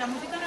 La música.